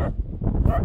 Huh? Huh?